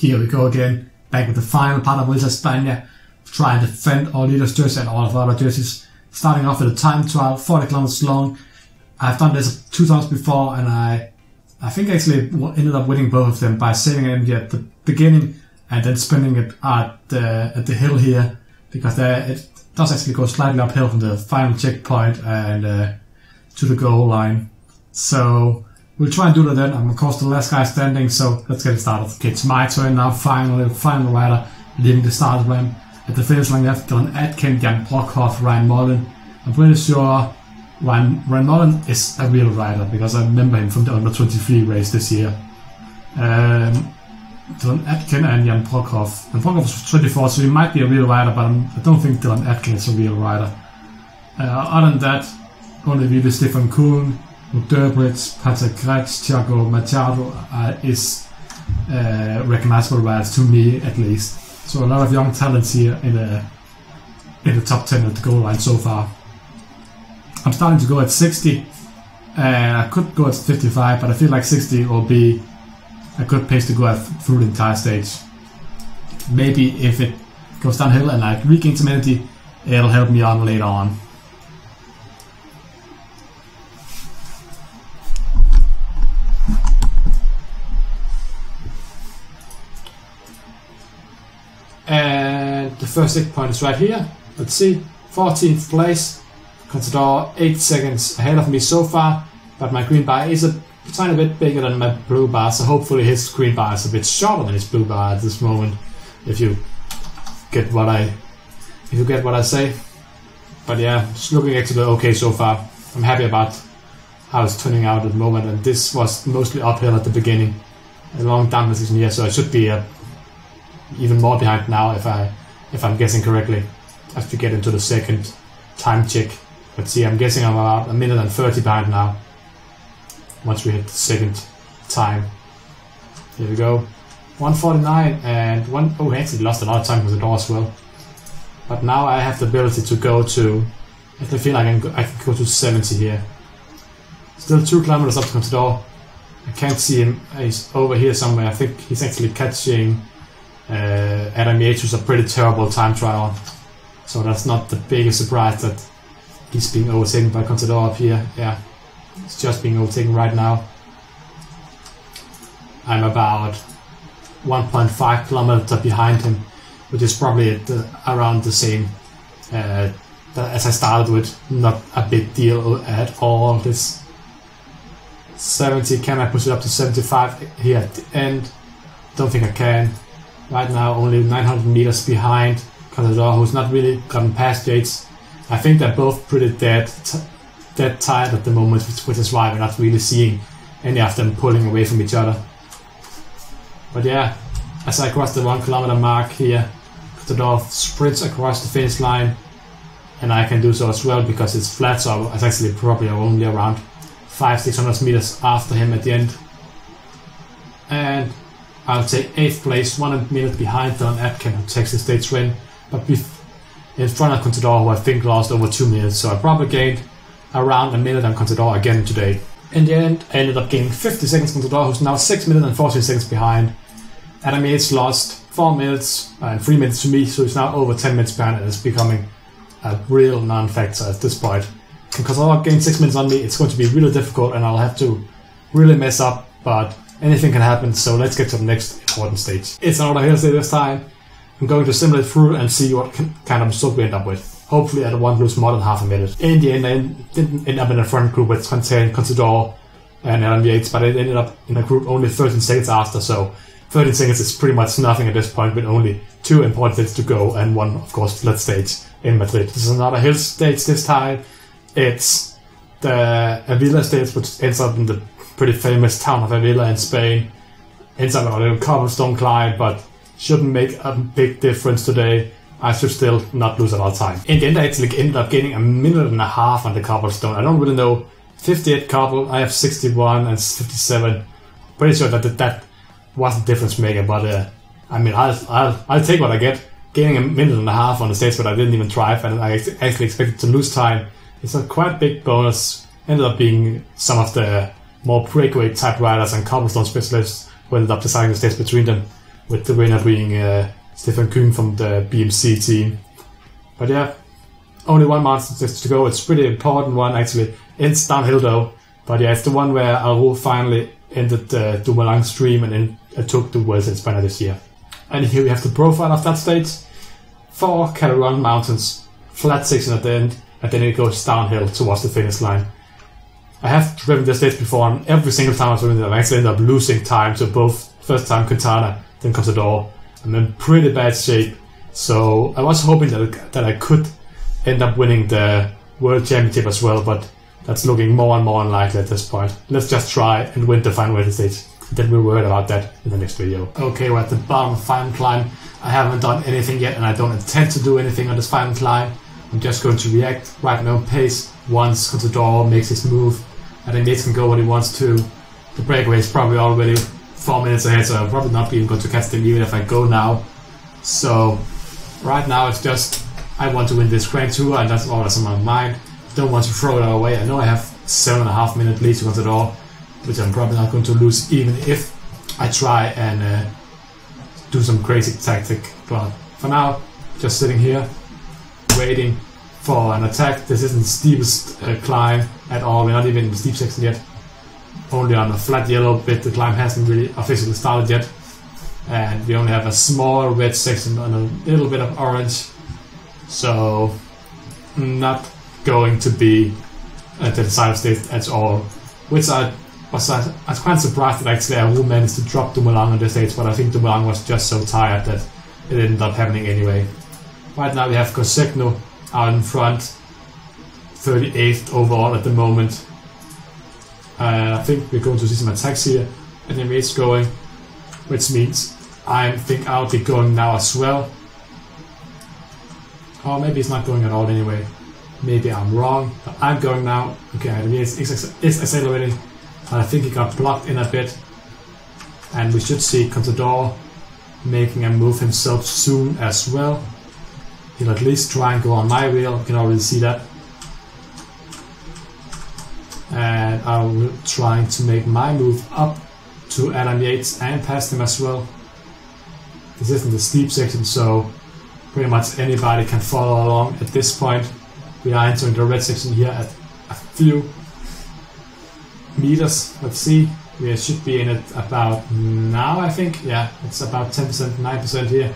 Here we go again, back with the final part of Vuelta España, trying to defend all leaders jersey and all of our jerseys. Starting off with a time trial, 40 kilometers long. I've done this two times before, and I, I think actually ended up winning both of them by saving energy at the beginning and then spending it at the at the hill here because there it does actually go slightly uphill from the final checkpoint and uh, to the goal line. So we'll try and do that then. I'm of course the last guy standing, so let's get it started. Okay, it's my turn now. Finally, final rider leaving the start line. At the finish line, left Dylan Atkin, Jan Brockhoff, Ryan Mullen. I'm pretty sure Ryan, Ryan Mullen is a real rider because I remember him from the under 23 race this year. Um, Dylan Atkin and Jan Brockhoff. And Brockhoff was 24, so he might be a real rider, but I'm, I do not think Dylan Atkin is a real rider. Uh, other than that, only really Stefan Küng, Durbridge, Patrick Kretz, Thiago Machado uh, is uh, recognizable riders to me at least. So a lot of young talents here in the in the top 10 at the goal line so far. I'm starting to go at 60. and I could go at 55, but I feel like 60 will be a good pace to go at through the entire stage. Maybe if it goes downhill and I regain some energy, it'll help me on later on. First hit point is right here. Let's see. 14th place. Contador 8 seconds ahead of me so far, but my green bar is a tiny bit bigger than my blue bar, so hopefully his green bar is a bit shorter than his blue bar at this moment. If you get what I if you get what I say. But yeah, just looking actually okay so far. I'm happy about how it's turning out at the moment, and this was mostly uphill at the beginning, a long down position here, so I should be uh, even more behind now if I if I'm guessing correctly. As we get into the second time check. Let's see, I'm guessing I'm about a minute and 30 behind now. Once we hit the second time. Here we go. 149 and one oh actually lost a lot of time with the door as well. But now I have the ability to go to I feel like I can go, I can go to 70 here. Still two kilometers up to Contador. I can't see him. He's over here somewhere. I think he's actually catching uh, Adam Yates, who's a pretty terrible time trial. So that's not the biggest surprise that he's being overtaken by Contador up here. Yeah, he's just being overtaken right now. I'm about 1.5 kilometers behind him, which is probably the, around the same uh, as I started with. Not a big deal at all. This 70, can I push it up to 75 here at the end? Don't think I can. Right now, only 900 meters behind Contador, who's not really gotten past Yates. I think they're both pretty dead, dead tired at the moment, which is why we're not really seeing any of them pulling away from each other. But yeah, as I cross the one kilometer mark here, Contador sprints across the finish line, and I can do so as well because it's flat, so it's actually probably only around five, six hundred meters after him at the end. And I'll take eighth place, one minute behind Don Atkin, who takes the stage win, but in front of Contador, who I think lost over two minutes. So I probably gained around a minute on Contador again today. In the end, I ended up gaining 50 seconds on Contador, who's now 6 minutes and 14 seconds behind. Adam Yates lost 4 minutes and 3 minutes to me, so he's now over 10 minutes behind and it's becoming a real non factor at this point. Because I'll gain 6 minutes on me, it's going to be really difficult and I'll have to really mess up, but anything can happen, so let's get to the next important stage. It's another hill stage this time. I'm going to simulate through and see what kind of result we end up with. Hopefully I to lose more than half a minute. In the end, I didn't end up in a front group with Contain, Contador, and Adam Yates, but I ended up in a group only 13 seconds after, so 13 seconds is pretty much nothing at this point with only two important things to go and one, of course, flat stage in Madrid. This is another hill stage this time. It's the Avila stage, which ends up in the pretty famous town of Avila in Spain. Up a little cobblestone climb, but shouldn't make a big difference today. I should still not lose a lot of time. In the end, I actually ended up gaining a minute and a half on the cobblestone. I don't really know. 58 cobble, I have 61 and 57. Pretty sure that that was the difference maker, but uh, I mean, I'll, I'll, I'll take what I get. Gaining a minute and a half on the stage, but I didn't even try, and I actually expected to lose time. It's a quite big bonus. Ended up being some of the more breakaway type riders and cobblestone specialists who ended up deciding the stage between them with the winner being uh, Stefan Küng from the BMC team. But yeah, only one mountain to go. It's pretty important one actually. It's downhill though, but yeah, it's the one where Aru finally ended the Dumoulin stream and then uh, took the World Inspire this year. And here we have the profile of that stage. Four Calerone Mountains, flat section at the end, and then it goes downhill towards the finish line. I have driven this stage before, and every single time I've driven it, I actually end up losing time to both first time Quintana, then Contador. I'm in pretty bad shape, so I was hoping that, that I could end up winning the World Championship as well, but that's looking more and more unlikely at this point. Let's just try and win the final weight stage. Then we'll worry about that in the next video. Okay, we're at the bottom of the final climb. I haven't done anything yet and I don't intend to do anything on this final climb. I'm just going to react right my own pace once Contador makes his move. I think Yates can go what he wants to. The breakaway is probably already four minutes ahead, so I'm probably not even going to catch them even if I go now. So right now it's just I want to win this Grand Tour and that's all that's on my mind don't want to throw it away. I know I have seven and a half minute lead to all, which I'm probably not going to lose even if I try and uh, do some crazy tactic. But for now, just sitting here, waiting for an attack. This isn't the steepest uh, climb at all. We're not even in the steep section yet. Only on a flat yellow bit. The climb hasn't really officially started yet. And we only have a small red section and a little bit of orange. So, not going to be at the decided state at all. Which I was I, was quite surprised that actually I will manage to drop Dumoulin on this stage, but I think Dumoulin was just so tired that it ended up happening anyway. Right now we have Cosegno out in front, 38th overall at the moment. Uh, I think we're going to see some attacks here, and it's going, which means I think I'll be going now as well. Or maybe it's not going at all anyway. Maybe I'm wrong, but I'm going now. Okay, it's, it's, it's accelerating. I think he got blocked in a bit. And we should see Contador making a move himself soon as well. At least try and go on my wheel. You can already see that. And I'm trying to make my move up to Adam Yates and past him as well. This isn't the steep section, so pretty much anybody can follow along at this point. We are entering the red section here at a few meters. Let's see. We should be in it about now, I think. Yeah, it's about 10%, 9% here.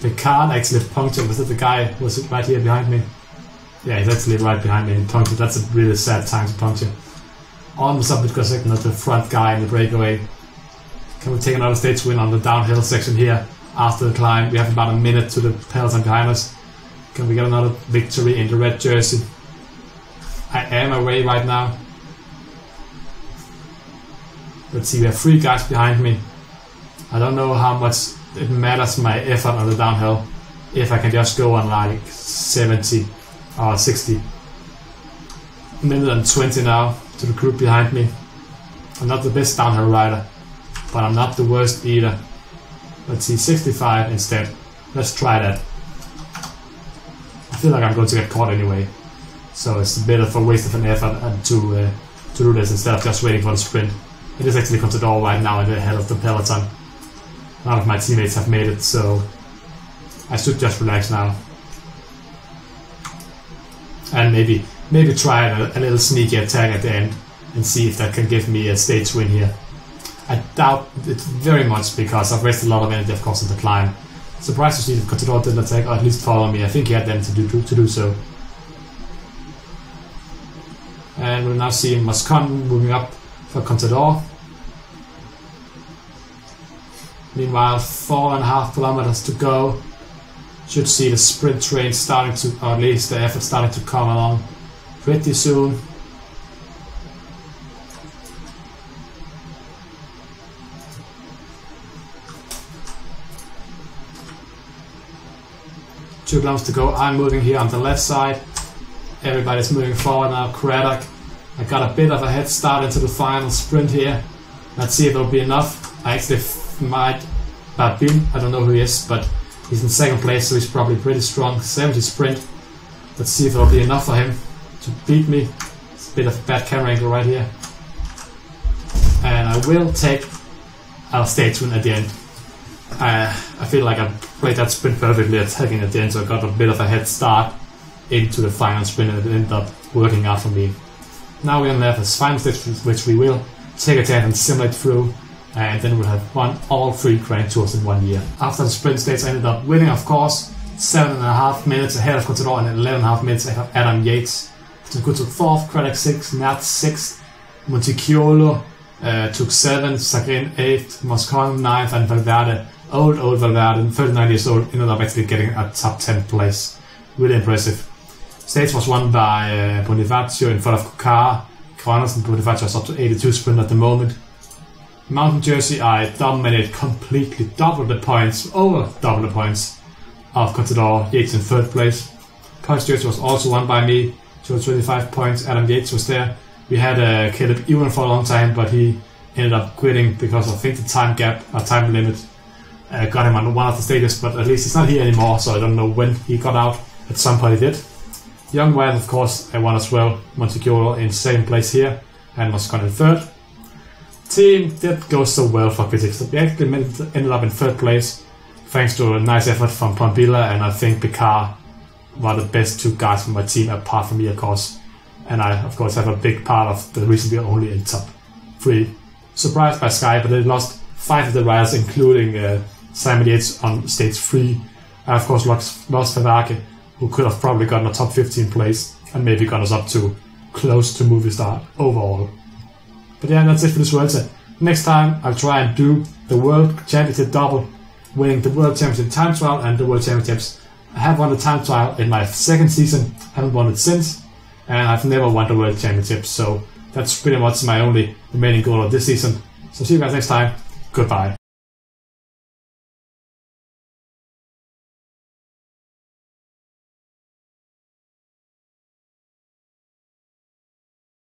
The car actually punctured. Was it the guy? Was it right here behind me? Yeah, he's actually right behind me and punctured. That's a really sad time to puncture. Almost up Cossack, not the front guy in the breakaway. Can we take another stage win on the downhill section here after the climb? We have about a minute to the peloton behind us. Can we get another victory in the red jersey? I am away right now. Let's see, we have three guys behind me. I don't know how much it matters my effort on the downhill if I can just go on like 70 or 60. Minute and 20 now to the group behind me. I'm not the best downhill rider, but I'm not the worst either. Let's see, 65 instead. Let's try that I feel like I'm going to get caught anyway. So it's of a waste of an effort and to uh, to do this instead of just waiting for the sprint. It is actually Contador right now in the head of the peloton. None of my teammates have made it, so I should just relax now. And maybe maybe try a, a little sneaky attack at the end and see if that can give me a stage win here. I doubt it very much because I've wasted a lot of energy, of course, in the climb. Surprised to see that Contador didn't attack, or at least follow me. I think he had them to do, to, to do so. And we'll now see Moscon moving up for Contador. Meanwhile, four and a half kilometers to go. Should see the sprint train starting to, or at least the effort starting to come along pretty soon. Two kilometers to go. I'm moving here on the left side. Everybody's moving forward now. Craddock. I got a bit of a head start into the final sprint here. Let's see if it'll be enough. I actually might Babin. I don't know who he is, but he's in second place, so he's probably pretty strong. 70 sprint. Let's see if it'll be enough for him to beat me. It's a bit of a bad camera angle right here. And I will take I'll stay tuned at the end. I, I feel like I played that sprint perfectly attacking at the end, so I got a bit of a head start into the final sprint and it ended up working out for me. Now we're gonna have this final stage, which we will take a chance and simulate through, and then we'll have won all three Grand Tours in one year. After the sprint stage, I ended up winning, of course, seven and a half minutes ahead of Contador and 11 and a half minutes ahead of Adam Yates. Good took fourth, Craddock sixth, Nat sixth, Monticchiolo uh, took seventh, Sagrin eighth, Moscon ninth, and Valverde, old, old Valverde, 39 years old, ended up actually getting a top 10 place. Really impressive. Stage was won by uh, Bonifacio in front of Kukar. Kronos and Bonifacio is up to 82 sprint at the moment. Mountain Jersey, I dominated completely, double the points, over double the points of Contador, Yates in third place. Points Jersey was also won by me, 225 points. Adam Yates was there. We had uh, Caleb Ewan for a long time, but he ended up quitting because I think the time gap, a time limit, uh, got him on one of the stages, but at least he's not here anymore, so I don't know when he got out. At some point he did. Young Wild, of course, I won as well. Montecuolo in second place here, and Moscon in third. Team did go so well for physics. We actually ended up in third place, thanks to a nice effort from Pombilla, and I think Picard were the best two guys from my team, apart from me, of course. And I, of course, have a big part of the reason we are only in top three. Surprised by Sky, but they lost five of the riders, including uh, Simon Yates on stage three. I, of course, lost, lost Vervake, who could have probably gotten a top 15 place and maybe got us up to close to Movistar overall. But yeah, that's it for this World Set. Next time, I'll try and do the World Championship double, winning the World Championship time trial and the World Championships. I have won the time trial in my second season, haven't won it since, and I've never won the World Championship, so that's pretty much my only remaining goal of this season. So see you guys next time. Goodbye.